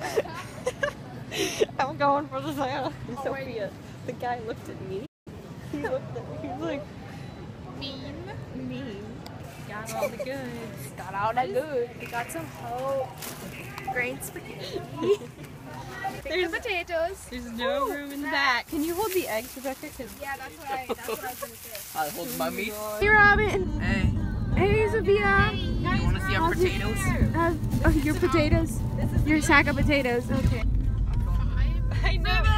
I'm going for the salad. Oh, Sophia, the guy looked at me. He looked at me. He was like, Mean. mean. Got all the goods. Got all that good. We got some whole grain spaghetti. There's, potatoes. there's no room in the back. Can you hold the eggs, Rebecca? Cause Yeah, that's what I. That's what I was gonna say. I hold my meat. Hey, Robin. Hey, Hey, Sophia. you want to see our potatoes? Uh, oh, your potatoes. Your sack of potatoes. Okay. I know.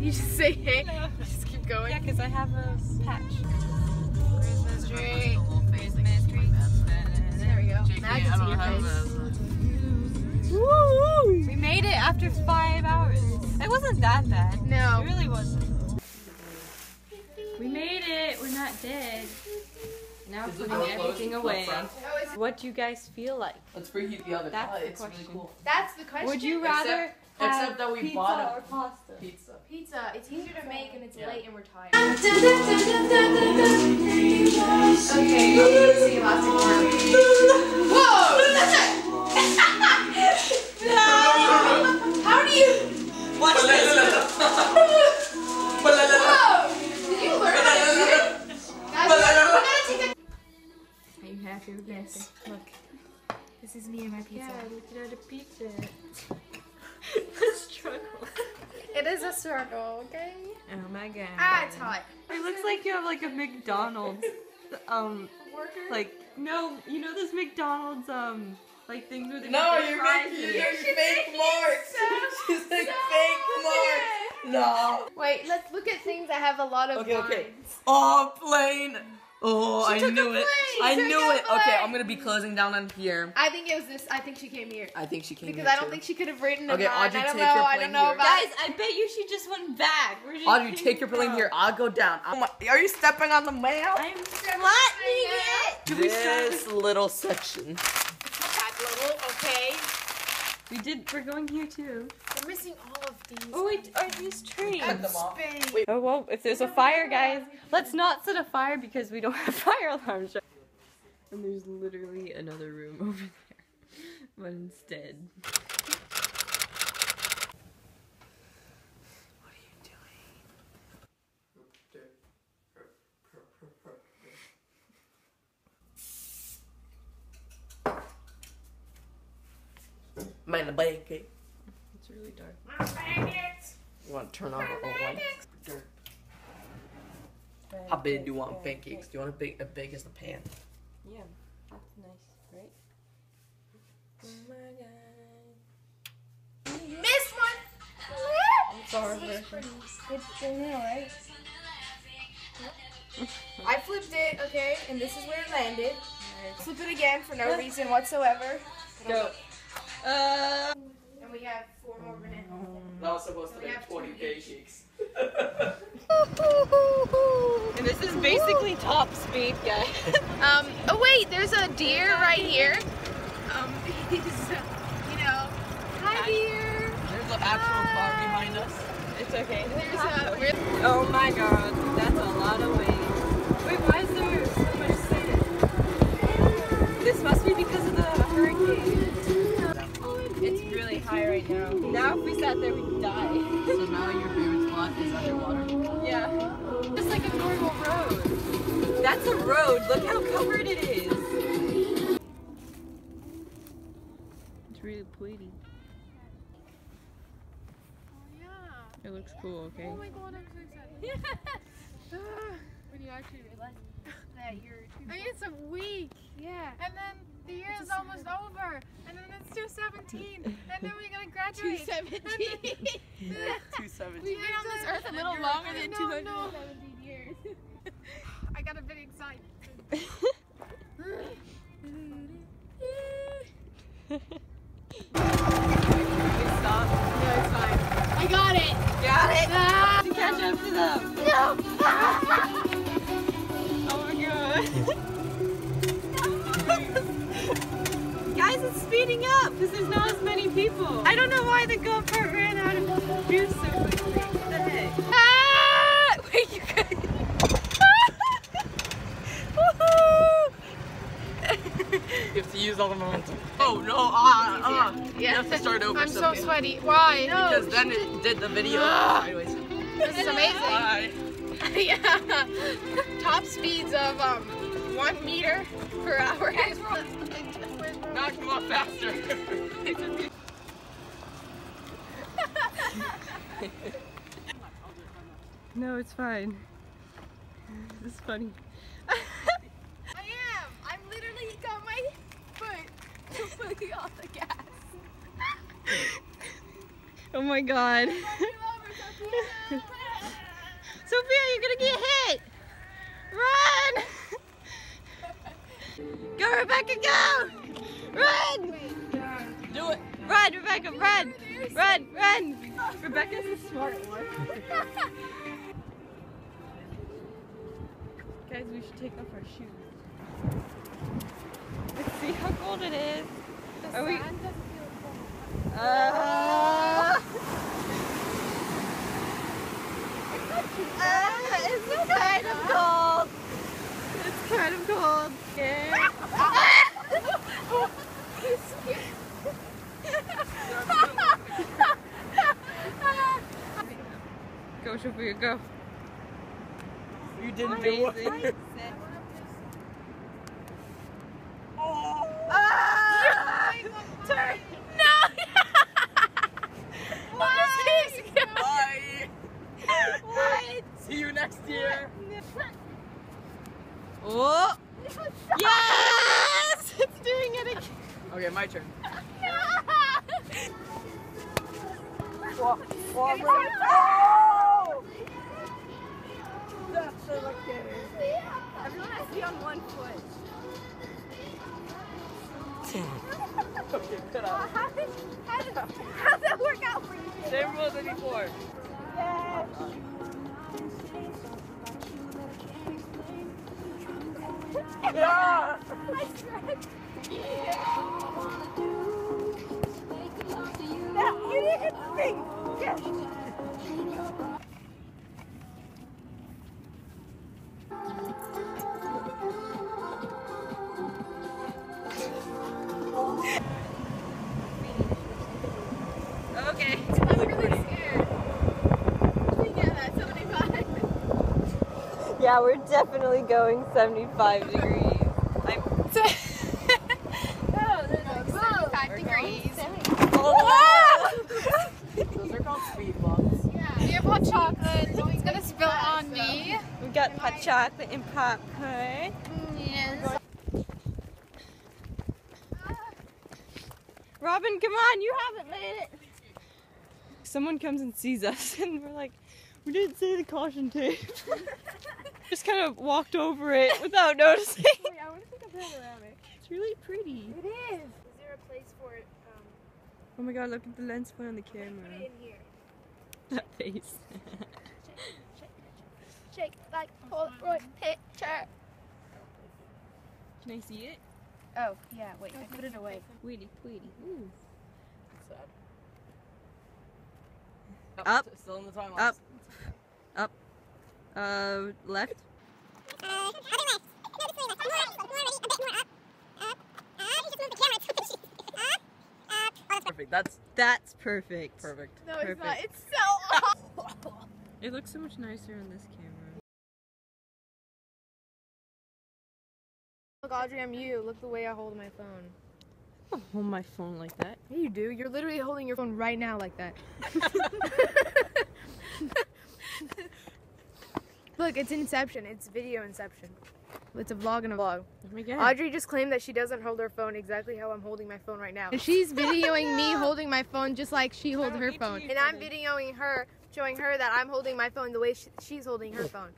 You just say hey. Just keep going. Yeah, because I have a patch. Christmas tree. There we go. Now I can see your face. Woo! We made it after five hours. It wasn't that bad. It No. really wasn't. We made it. We're not dead. Now Is it putting everything away. What do you guys feel like? Let's preheat the oven. That's the it's really question. cool. That's the question. Would you rather except have that we pizza bought a- or pasta? Pizza. Pizza. It's easier to make and it's Yeah. late and we're tired. Okay, I'm gonna see elastic arm. Whoa! How do you? Watch Whoa! A- Are you happy with this? Look. This is me and my pizza. Yeah, look at the pizza. the struggle. It is a circle, okay? Oh my god. Ah, it's hot. It looks like you have like a McDonald's. Um, like no, you know those McDonald's um like things with the No, french you're making in you're it. fake marks. She's like fake marks. No. Wait, let's look at things that have a lot of Okay, okay. lines. Oh, plane. Oh, She I took a knew it. plane. I She knew it. Okay. I'm gonna be closing down on here. I think it was this. I think she came here. I think she came here. Because here I don't too. think she could have written a Okay, line. Audrey, I don't take know. your I plane don't know here. about Guys, I bet you she just went back. Where did Audrey, take your plane go? here. I'll go down. Oh my, are you stepping on the mail? I'm flattening it. Do we start This little section. that little. Okay. We did. We're going here too. We're missing all of these. Oh wait, are these trains? Cut them off. Spain. Oh well, if there's a fire, guys, let's not set a fire because we don't have fire alarms. And there's literally another room over there, but instead. Doing? Man, the bacon. Eh? It's really dark. You want to turn on the lights? How big do you want pancakes? Do you want it big, as big as the pan? Yeah, that's nice, right? Oh my God! Missed one. I'm sorry. It's in there, right? I flipped it, okay, and this is where it landed. Flip it again for no reason whatsoever. Go. Uh. And we have four more minutes. That was supposed to be 20 pancakes. And this is basically top speed, guys. Um, oh wait, there's a deer right here. Um, he's, uh, you know, hi deer. There's an actual car behind us. It's okay. There's a, we're, Oh my god, that's a lot of weight. Wait, why is there so much sand? This must be because of the hurricane. It's really high right now. Now if we sat there, we'd die. So now your favorite spot is underwater? yeah. Just like a normal road. That's a road. Look how covered it is. It's really pretty. Oh, yeah. It looks cool, okay? Oh my god, I'm so excited. when you actually realize that you're. I mean, it's a week. Yeah. And then the year is almost over. And then it's 217. And then we're going to graduate. 217. 217. We've been on this earth a little longer than 217 keeping up because there's not as many people. I don't know why the go-kart ran out of juice so quickly. What the heck? Ah! Wait, you guys. you have to use all the momentum. Oh no! Ah, uh, ah! Uh. Yeah. You have to start over. I'm someday. so sweaty. Why? No, because then it did the video uh. This is amazing. Bye. yeah. Top speeds of um, one meter per hour. Knock him off faster. No, it's fine. This is funny. I am. I'm literally got my foot completely off the gas. Oh my god. Sophia, you're gonna get hit! Run! go, Rebecca, go! Run! Do it. Run, Rebecca, run! Run, run! Rebecca's the smart one. Guys, we should take off our shoes. Let's see how cold it is. Are we? Uh, uh, it's kind of cold. It's kind of cold. Yeah. Go, Sophia, go. You didn't do Amazing. it. Yeah. Yeah, that's 75. Yeah, we're definitely going 75 degrees. I'm No, there's like 75 degrees. Those are called speed bumps. Yeah. Earpod chocolate. It's gonna spill on me. We got hot chocolate and popcorn. Yes. Robin, come on, you haven't made it. Someone comes and sees us, and we're like, we didn't say the caution tape. Just kind of walked over it without noticing. I want to take a panoramic. It's really pretty. It is. Is there a place for it? Um, Oh my god, look at the lens flare on the camera. in here. That face. Shake like Polaroid picture. Can I see it? Oh, yeah, wait, I put it away. Weedy, weedy. Ooh. Sad. Up. Still in the time Up. Up. Uh, left. Perfect. That's That's perfect. perfect. No, Perfect. it's not. It's so off. It looks so much nicer on this camera. Look, Audrey, I'm you. Look the way I hold my phone. I don't hold my phone like that. Yeah, you do. You're literally holding your phone right now like that. Look, it's Inception. It's video Inception. It's a vlog and a vlog. Oh my god. Audrey just claimed that she doesn't hold her phone exactly how I'm holding my phone right now. And she's videoing me holding my phone just like she holds her phone. And I'm videoing her, showing her that I'm holding my phone the way she, she's holding her phone.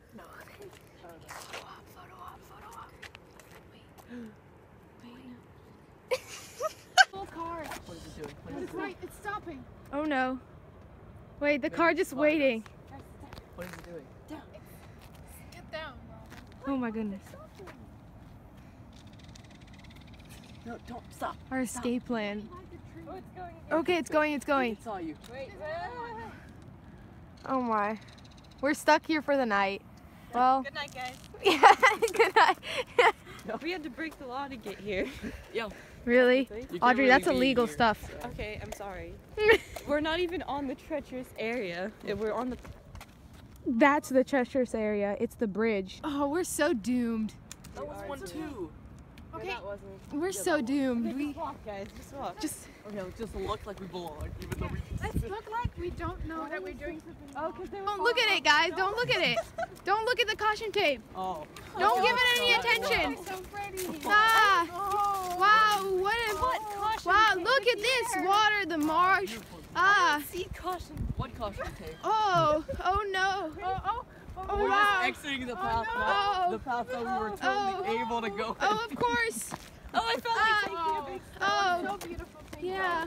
Full car. What is it doing? What is it It's doing? right. It's stopping. Oh no. Wait, the car just waiting. What is it doing? Get down. Oh my goodness. No, don't stop. Our escape plan. Oh, it's going. Okay, it's going. It's going. It saw you. Wait. Oh my. We're stuck here for the night. Well, Good night, guys. yeah. Good night. We had to break the law to get here. Yo, Really? Audrey, really that's illegal here. stuff. Okay, I'm sorry. we're not even on the treacherous area. We're on the. That's the treacherous area. It's the bridge. Oh, we're so doomed. That was one too. Okay. that wasn't. We're so doomed. We Just walk, guys. Just walk. just Okay, let's just look like we belong, even though we Let's look like we don't know that we're doing something. Oh, because they don't look at it, guys. Don't look at it. Don't look at the caution tape. Oh. Don't give it any attention. So. Ah, Oh. wow, what a caution wow! tape Look at this water, the marsh. Ah, See caution. What caution tape? oh, oh no. Oh, oh, oh, We're wow. just exiting the path, no. not the path that we were totally Oh. able to go. Oh, of course. Oh, I felt like taking a big. Oh, so beautiful. Thank yeah.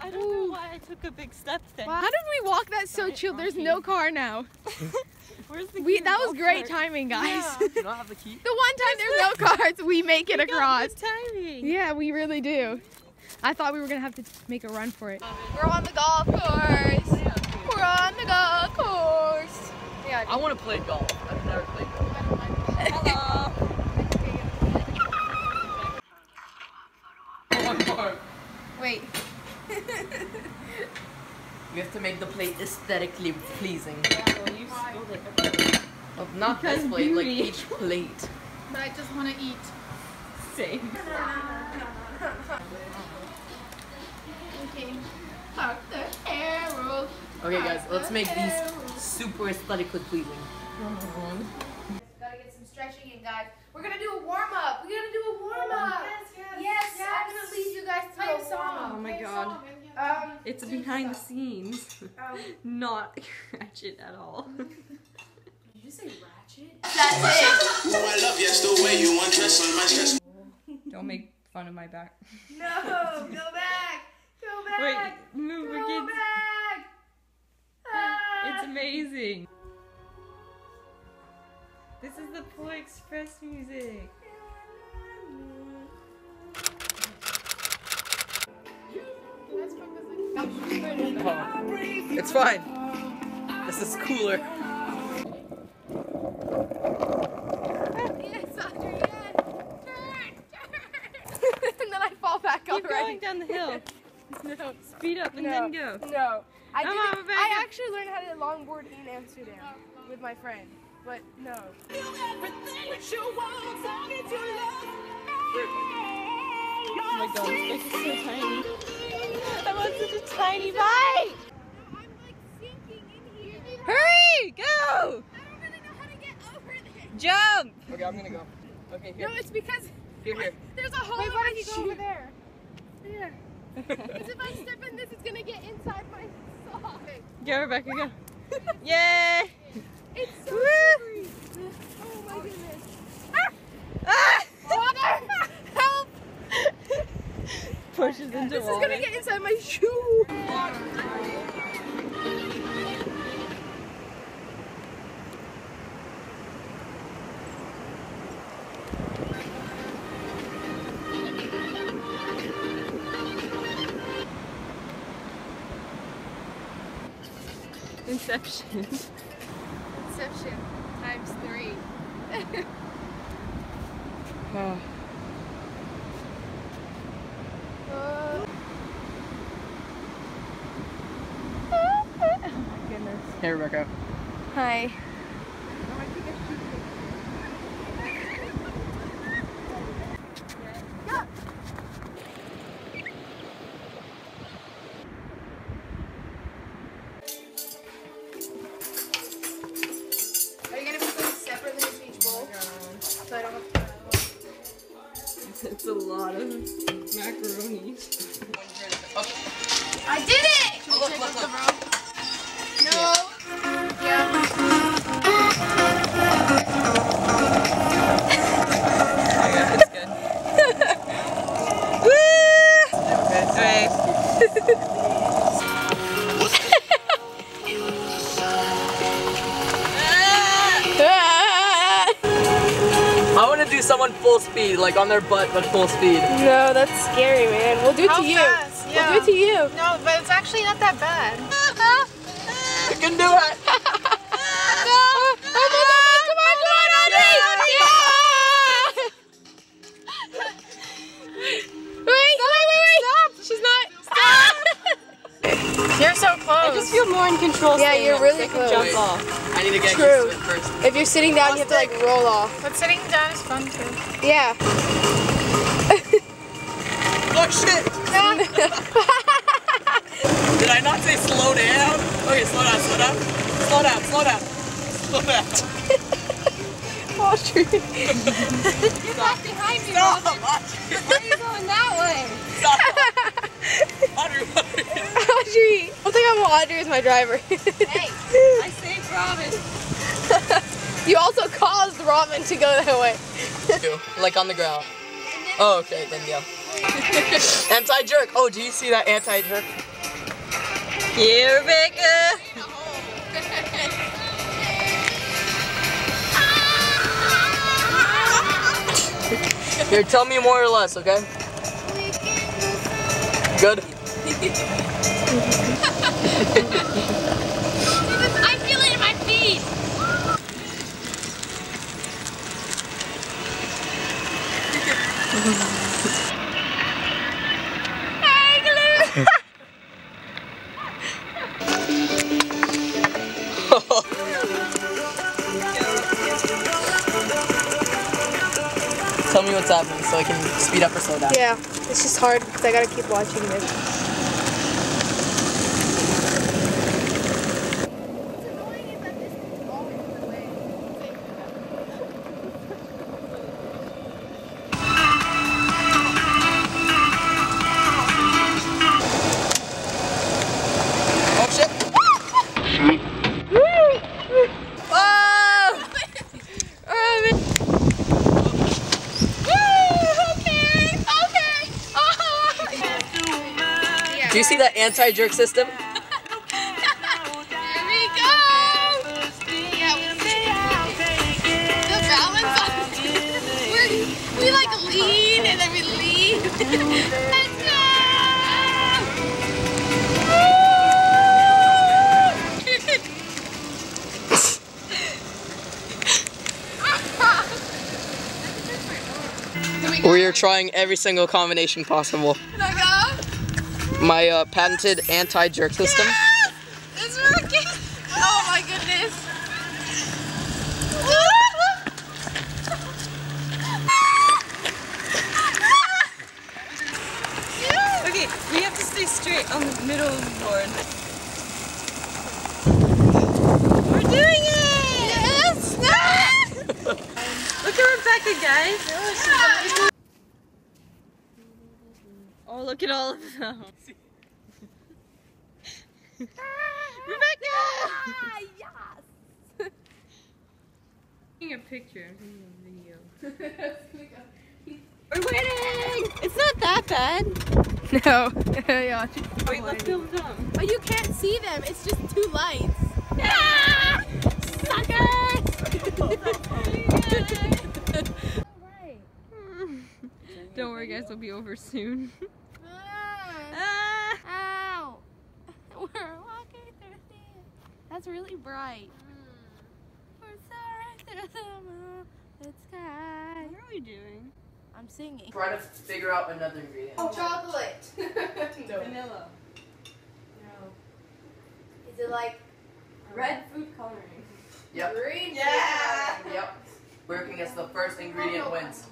I don't know why I took a big step then. Wow. How did we walk that so chill? There's no car now. Where's the We key that was go great kart? timing, guys. Do not have the key? The one time there's no cars, we make it We got across. good timing. Yeah, we really do. I thought we were gonna have to make a run for it. We're on the golf course. We're on the golf course. Yeah. I want to play golf. I've never played golf. Hello. Oh my god. Wait. We have to make the plate aesthetically pleasing. Well, you spilled it. Well, not this Because plate, like each plate. But I just want to eat. Same. Okay. Okay, guys, let's make these super aesthetically pleasing. Gotta get some stretching in, guys. We're gonna do a warm up. We're gonna do a warm up. Yes, I'm gonna lead you guys through a warm Oh my god. Up. Um, It's behind the scenes. um, Not ratchet at all. did you say ratchet? Oh, I love you, the way you undress on my stress. Don't make fun of my back. No, go back. Go back. Wait, move go again. back. Ah. It's amazing. This is the Polar Express music. It's fine. This is cooler. Yes, Audrey, yes. Turn, turn. and then I fall back Keep going down the hill. No. Speed up and No. then go. No. I Come did on, back I actually learned how to longboard in Amsterdam with my friend. But no. Oh my god, this is so tiny. I want such a tiny bite! I'm like sinking in here. Hurry! Go! I don't really know how to get over this. Jump! Okay, I'm gonna go. Okay, here. No, it's because Here, here. there's a hole Wait, in why my don't you go shoe. over there? There. Because if I step in this, it's gonna get inside my sock. Go, Rebecca, go. Yay! It's so slippery. Oh my goodness. Ah! Water! Pushes into This is gonna get inside my shoe. Inception do someone full speed, like on their butt, but full speed. No, that's scary, man. We'll do it How to you. fast? We'll do it to you. No, but it's actually not that bad. I can do it! Really They can jump close. off. I need to get True. used to it first. If you're sitting down, you have to like roll off. But sitting down is fun too. Yeah. Oh shit! Did I not say slow down? Okay, slow down, slow down. Slow down, slow down. Slow down. Oh, Audrey. You're back behind me, Stop! Robin. Why are you going that way? Stop! Audrey, Audrey. Audrey. I don't think I'm Audrey as my driver. Hey, I saved Robin. you also caused Robin to go that way. Like on the ground. Oh, okay, then yeah. anti-jerk. Oh, do you see that anti-jerk? Yeah, Rebecca. Here, tell me more or less, okay? Good. I feel it in my feet. Tell me what's happening so I can speed up or slow down. Yeah, it's just hard because I gotta keep watching this. Anti-jerk system? Here we go. The balance on We're, we like lean and then we lean. Let's go. We are trying every single combination possible. My uh, patented anti-jerk system. Yes! It's working! Oh my goodness! Okay, we have to stay straight on the middle of the board. We're doing it! Yes! Look at Rebecca, guys. Oh, look at all of them. Rebecca! yes! taking a picture. I'm taking a video. We're winning! It's not that bad. No. yeah. Wait, let's film them. But you can't see them. It's just two lights. Ah! Don't worry, guys. It'll be over soon. Ah. ah! Ow! We're walking through the That's really bright. Hmm. We're soaring through the moonlit sky. What are we doing? I'm singing. Try to figure out another ingredient. Oh, chocolate. no. Vanilla. No. Is it like Red food coloring. Yep. green? Yeah. Yep. Working as the first ingredient wins.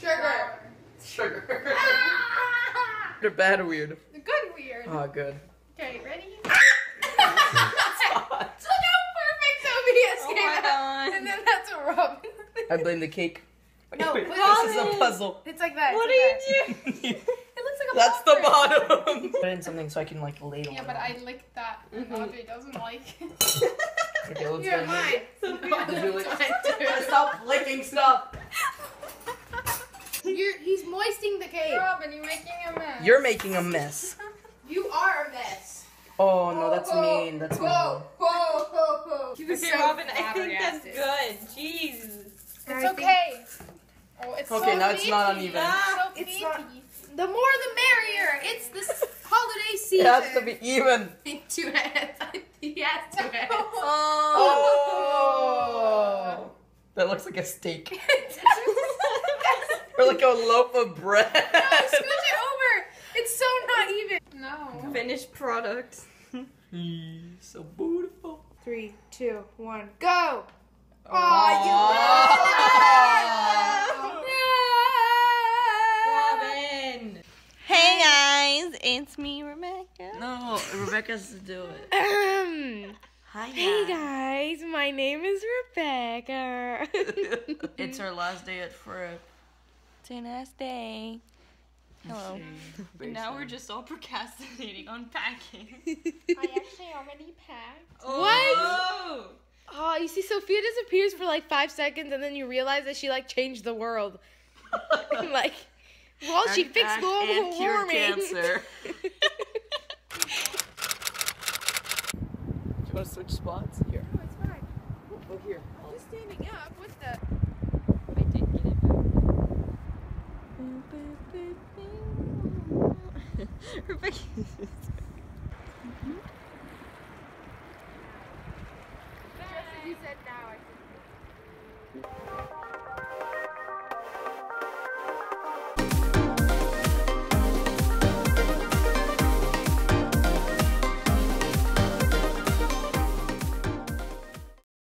Sugar. Sugar. Ah! They're bad or weird? Good weird. Oh, good. Okay, ready? Look how perfect Sophia Oh came my out. god. And then that's a Robin. I blame the cake. No, Wait, put this is a puzzle. It's like that. What are it's you like doing? that. It looks like a puzzle. That's the bottom. Put in something so I can like ladle Yeah, it Yeah, but on. I licked that. and mm-hmm. Audrey doesn't like it. Okay, let's You're mine. Did you lick- It's mine too. Stop licking stuff. You're, he's moistening the cake. Robin, you're making a mess. You're making a mess. You are a mess. Oh no, that's mean. That's mean. Whoa, whoa, whoa, whoa. Okay, Robin, I think that's good. Jeez. It's okay. Oh, it's Okay, so now it's not meaty. uneven. So It's not- The more the merrier. It's this holiday season. It season. has to be even. Two heads. he has two heads. Oh. oh. That looks like a steak. or like a loaf of bread. No, scooch it over. It's so not even. No. Finished product. so beautiful. Three, two, one, go! Oh, Robin. Hey guys, it's me, Rebecca. No, Rebecca's has to do it. you. Hi. hey guys, my name is Rebecca. It's our last day at Fripp. It's a nice day. Hello. But now we're just all procrastinating on packing. I actually already packed. Oh, what? Oh, you see, Sophia disappears for like five seconds, and then you realize that she like changed the world. like, well, she fixed global and cure warming. cancer. Do you want to switch spots? Here. No, it's fine. Oh, here. Just standing up. What's the? I did get it back. Rebecca.